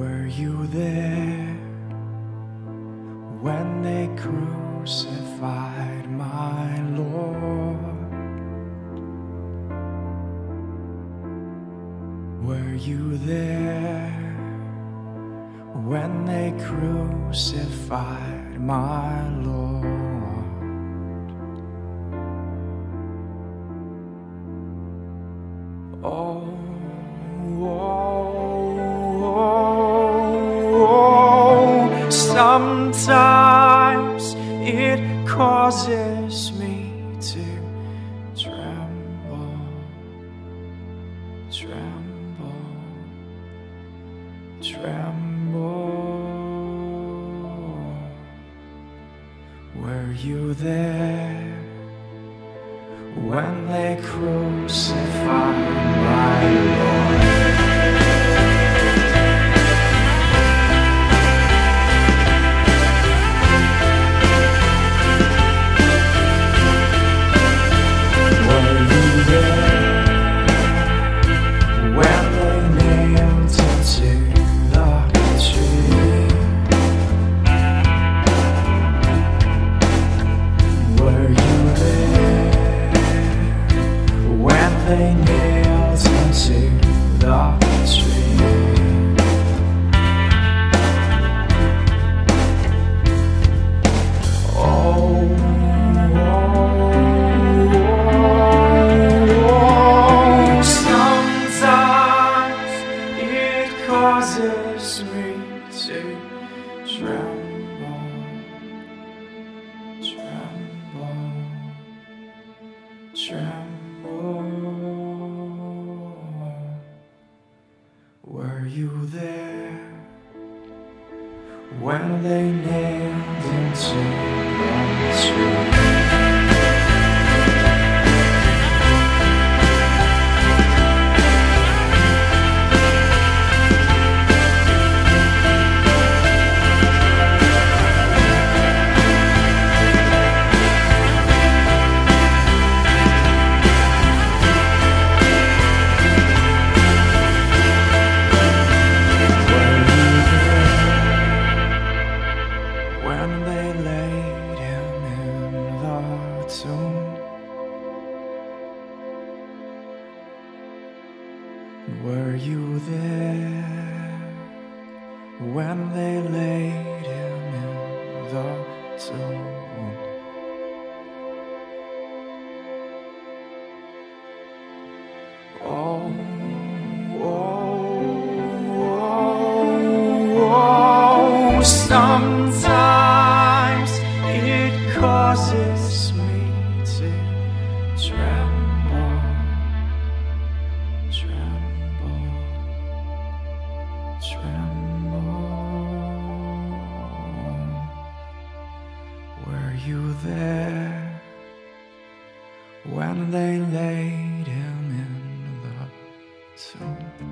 Were you there when they crucified my Lord? Were you there when they crucified my Lord? Oh. Causes me to tremble, tremble, tremble. Were you there? when they crucified when they nailed him to the tree? When they laid him in the tomb? Were you there when causes me to tremble, tremble, tremble. Were you there when they laid him in the tomb?